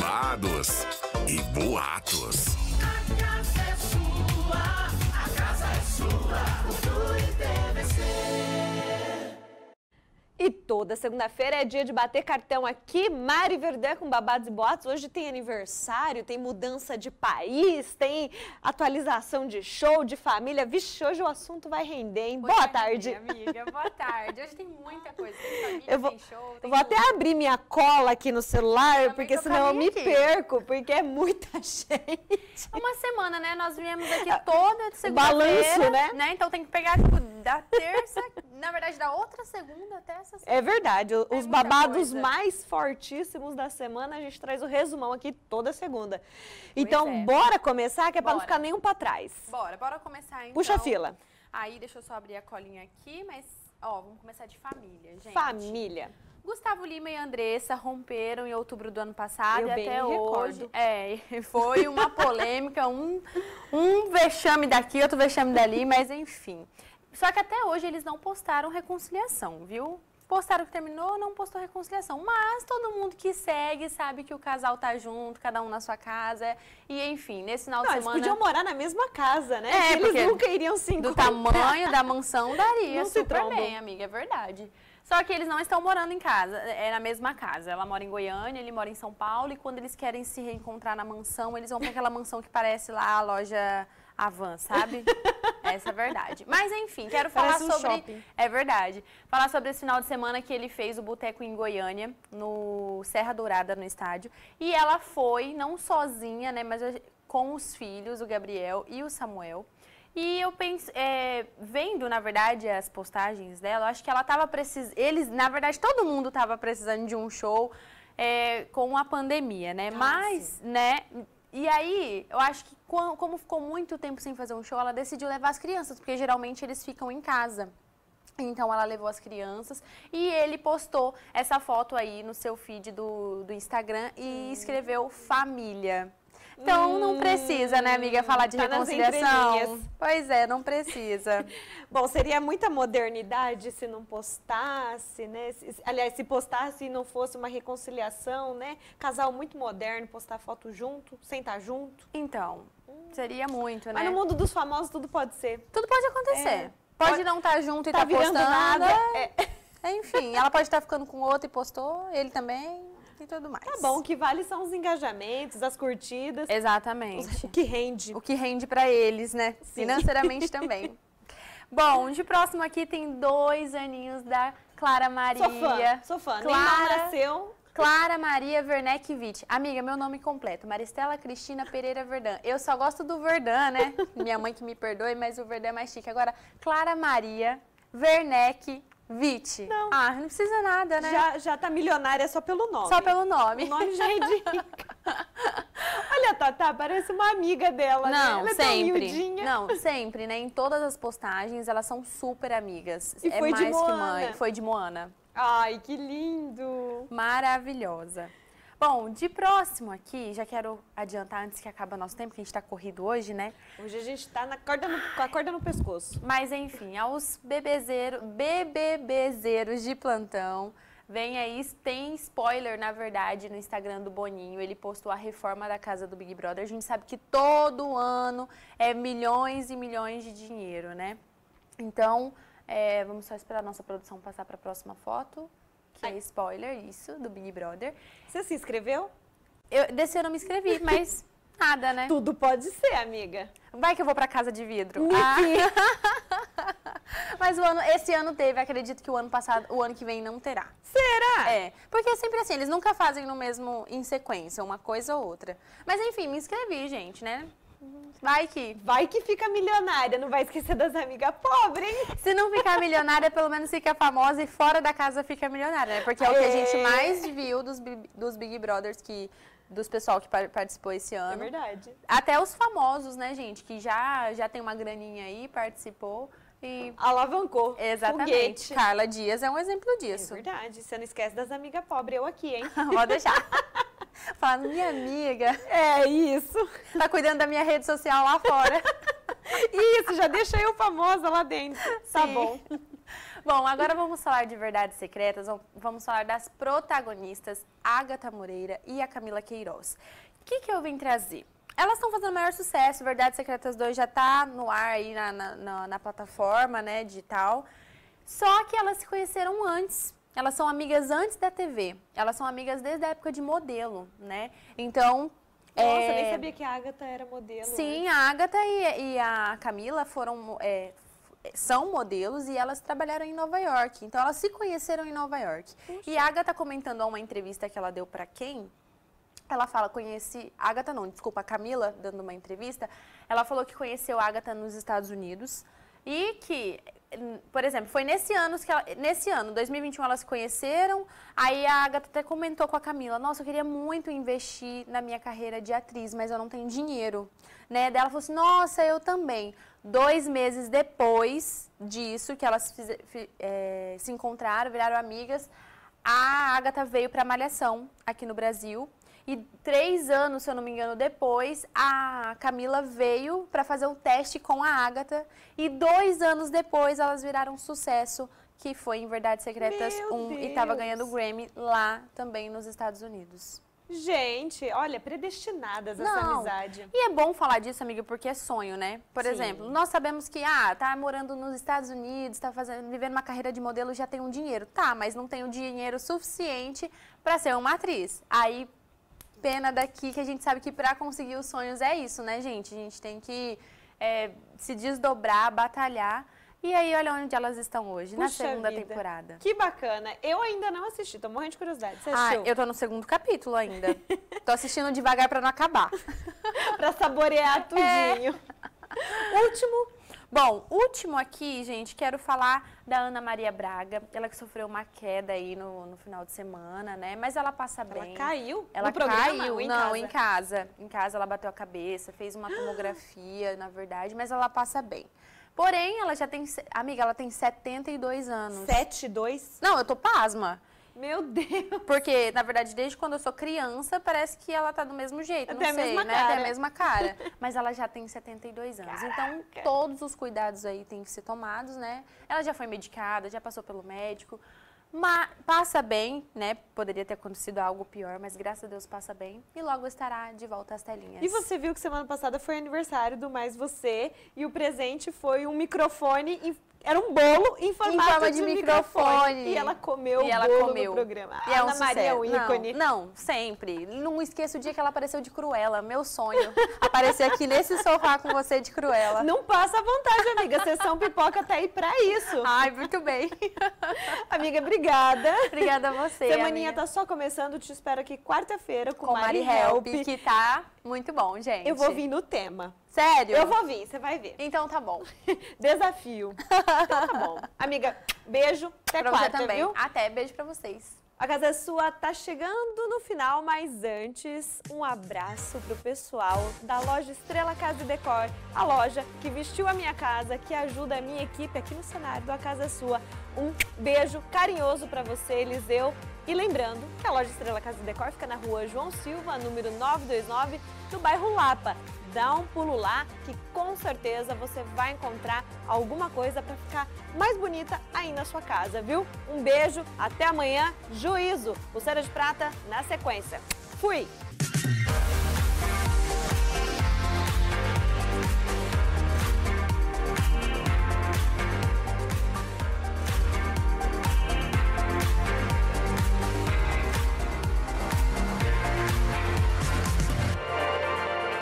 babados e boatos. A casa é sua, a casa é sua, e E toda segunda-feira é dia de bater cartão aqui. Mari Verdun com babados e boatos. Hoje tem aniversário, tem mudança de país, tem atualização de show, de família. Vixe, hoje o assunto vai render, hein? Boa tarde. amiga. Boa tarde. Hoje tem muita coisa. Tem família, Eu vou, tem show, eu tem vou até tudo. abrir minha cola aqui no celular, Também porque senão eu me aqui. perco, porque é muita gente. Uma semana, né? Nós viemos aqui toda segunda-feira. balanço, né? Então tem que pegar, tipo, da terça, na verdade, da outra segunda até essa segunda. É verdade, É os babados coisa. mais fortíssimos da semana, a gente traz o resumão aqui toda segunda. Então, é. bora começar, que é pra não ficar nenhum pra trás. Bora, bora começar então. Puxa a fila. Aí, deixa eu só abrir a colinha aqui, mas, ó, vamos começar de família, gente. Família. Gustavo Lima e Andressa romperam em outubro do ano passado Eu e até hoje. recordo. É, foi uma polêmica, um, um vexame daqui, outro vexame dali, mas enfim. Só que até hoje eles não postaram reconciliação, viu? Postaram que terminou, não postou reconciliação. Mas todo mundo que segue sabe que o casal tá junto, cada um na sua casa. E enfim, nesse final Não, de eles semana. podiam morar na mesma casa, né? É, eles nunca iriam se do encontrar. tamanho da mansão daria Não super bem, amiga, é verdade. Só que eles não estão morando em casa, é na mesma casa. Ela mora em Goiânia, ele mora em São Paulo, e quando eles querem se reencontrar na mansão, eles vão pra aquela mansão que parece lá a loja Avan, sabe? Essa é a verdade. Mas enfim, quero falar um sobre. shopping. É verdade. Falar sobre esse final de semana que ele fez o boteco em Goiânia, no Serra Dourada, no estádio. E ela foi, não sozinha, né, mas com os filhos, o Gabriel e o Samuel. E eu penso, é, vendo, na verdade, as postagens dela, eu acho que ela tava precisando. Eles, na verdade, todo mundo tava precisando de um show é, com a pandemia, né? Mas, né? E aí, eu acho que co- como ficou muito tempo sem fazer um show, ela decidiu levar as crianças, porque geralmente eles ficam em casa. Então ela levou as crianças e ele postou essa foto aí no seu feed do, do Instagram e escreveu família. Então não precisa, né, amiga, falar de tá reconciliação. Pois é, não precisa. Bom, seria muita modernidade se não postasse, né? Se- aliás, se postasse e não fosse uma reconciliação, né? Casal muito moderno, postar foto junto, sentar junto. Então, seria muito, né? Mas no mundo dos famosos tudo pode ser. Tudo pode acontecer. É. Pode, Pode- não estar junto e Tá tá, virando postando. nada. É. Enfim, ela pode estar ficando com outro e postou, ele também e tudo mais. Tá bom, o que vale são os engajamentos, as curtidas, Exatamente. o que rende. O que rende pra eles, né? Financeiramente também. Bom, de próximo aqui tem dois aninhos da Clara Maria. Sou fã, sou fã. Clara, nasceu. Clara Maria Werneck Witt. Amiga, meu nome completo, Maristela Cristina Pereira Verdã. Eu só gosto do Verdã, né? Minha mãe que me perdoe, mas o Verdã é mais chique. Agora, Clara Maria Werneck Witt. Não. Ah, não precisa nada, né? Já, já tá milionária só pelo nome. Só pelo O nome. nome já é de rica. Olha, Tatá, parece uma amiga dela, né? Não, Ela é tão sempre. Não, sempre, né? Em todas as postagens, elas são super amigas. E é foi de mais que Moana. mãe. Foi de Moana. Ai, que lindo. Maravilhosa. Bom, de próximo aqui, já quero adiantar antes que acabe o nosso tempo, que a gente tá corrido hoje, né? Hoje a gente tá na corda no- com a corda no pescoço. Mas enfim, aos bebezeiros, bebebezeiros de plantão, vem aí, tem spoiler, na verdade, no Instagram do Boninho. Ele postou a reforma da casa do Big Brother. A gente sabe que todo ano é milhões e milhões de dinheiro, né? Então, é, vamos só esperar a nossa produção passar para a próxima foto, que é spoiler, isso, do Big Brother. Você se inscreveu? Eu, desse eu não me inscrevi, mas nada, né? Tudo pode ser, amiga. Vai que eu vou pra casa de vidro. Ah. Mas o ano, esse ano teve, acredito que o ano passado, o ano que vem não terá. Será? É, porque é sempre assim, eles nunca fazem no mesmo, em sequência, uma coisa ou outra. Mas enfim, me inscrevi, gente, né? Vai que. Vai que fica milionária, não vai esquecer das amigas pobres, hein? Se não ficar milionária, pelo menos fica famosa e fora da casa fica milionária, né? Porque é o que a gente É. mais viu dos, dos Big Brothers, que, dos pessoal que par- participou esse É ano. verdade. Até os famosos, né, gente? Que já, já tem uma graninha aí, participou. E Alavancou. Exatamente. Foguete. Carla Dias é um exemplo É disso. verdade. Você não esquece das amigas pobres, eu aqui, hein? Pode deixar. Falando, minha amiga, É isso. tá cuidando da minha rede social lá fora. Isso, já deixa eu famosa lá dentro. Tá Sim. bom. Bom, agora vamos falar de verdades secretas. Vam- Vamos falar das protagonistas Agatha Moreira e a Camila Queiroz. O que, que eu vim trazer? Elas estão fazendo maior sucesso. Verdades Secretas 2 já tá no ar aí na, na, na- na plataforma, né, digital. Só que elas se conheceram antes. Elas são amigas antes da TV. Elas são amigas desde a época de modelo, né? Então. Nossa, é, nem sabia que a Agatha era modelo. Sim, né? a Agatha e, e a Camila foram, é, são modelos e elas trabalharam em Nova York. Então elas se conheceram em Nova York. E a Agatha comentando a uma entrevista que ela deu pra quem? Ela fala, conheci. Agatha não, desculpa, a Camila, dando uma entrevista, ela falou que conheceu a Agatha nos Estados Unidos e que, por exemplo, foi nesse ano que ela, nesse ano, 2021, elas se conheceram. Aí a Agatha até comentou com a Camila: Nossa, eu queria muito investir na minha carreira de atriz, mas eu não tenho dinheiro. Né? Daí ela falou assim: Nossa, eu também. Dois meses depois disso, que elas eh, se encontraram, viraram amigas, a Agatha veio para Malhação, aqui no Brasil. E três anos, se eu não me engano, depois, a Camila veio para fazer um teste com a Agatha. E dois anos depois, elas viraram um sucesso, que foi em Verdades Secretas Meu 1 e estava Deus. ganhando o Grammy lá também nos Estados Unidos. Gente, olha, predestinadas essa amizade. E é bom falar disso, amiga, porque é sonho, né? Por Sim. exemplo, nós sabemos que, ah, tá morando nos Estados Unidos, tá fazendo, vivendo uma carreira de modelo, já tem um dinheiro. Tá, mas não tem o dinheiro suficiente para ser uma atriz. Aí, pena daqui que a gente sabe que para conseguir os sonhos é isso, né, gente? A gente tem que é, se desdobrar, batalhar. E aí, olha onde elas estão hoje, na Puxa segunda vida. temporada. Que bacana. Eu ainda não assisti, tô morrendo de curiosidade. Você Ah, assistiu? eu tô no segundo capítulo ainda. tô assistindo devagar para não acabar. Pra saborear tudinho. Último. Bom, último aqui, gente, quero falar da Ana Maria Braga. Ela que sofreu uma queda aí no, no final de semana, né? Mas ela passa Ela bem. caiu Ela caiu, ou em não, casa? em casa. Em casa ela bateu a cabeça, fez uma tomografia, na verdade, mas ela passa bem. Porém, ela já tem, amiga, ela tem 72 anos. 7, 2. Não, eu tô pasma. Meu Deus. Porque, na verdade, desde quando eu sou criança, parece que ela tá do mesmo jeito. Não sei, né? Tem cara. a mesma cara. Mas ela já tem 72 anos. Então, todos os cuidados aí têm que ser tomados, né? Ela já foi medicada, já passou pelo médico. Mas passa bem, né? Poderia ter acontecido algo pior, mas graças a Deus passa bem. E logo estará de volta às telinhas. E você viu que semana passada foi aniversário do Mais Você e o presente foi um microfone, em- era um bolo em formato forma de um microfone. E ela comeu E o ela bolo comeu. no programa. E é um Ana Maria é um ícone. Não, não, sempre. Não esqueço o dia que ela apareceu de Cruella. Meu sonho. Aparecer aqui nesse sofá com você de Cruella. Não passa à vontade, amiga. Sessão pipoca tá aí pra isso. Ai, muito bem. Amiga, obrigada. Obrigada a você. Semaninha amiga. tá só começando. Te espero aqui quarta-feira com, com Mari Mari Help, Help. que tá muito bom, gente. Eu vou vir no tema. Sério? Eu vou vir, você vai ver. Então tá bom. Desafio. Então tá bom. Amiga, beijo. Até pra quarta, você também. viu? Até, beijo pra vocês. A Casa Sua tá chegando no final, mas antes, um abraço pro pessoal da loja Estrela Casa e Decor, a loja que vestiu a minha casa, que ajuda a minha equipe aqui no cenário do A Casa Sua. Um beijo carinhoso pra você, Eliseu. E lembrando que a loja Estrela Casa e Decor fica na rua João Silva, número 929, no bairro Lapa. Dá um pulo lá que com certeza você vai encontrar alguma coisa para ficar mais bonita aí na sua casa, viu? Um beijo, até amanhã, juízo. Pulseira de prata na sequência. Fui!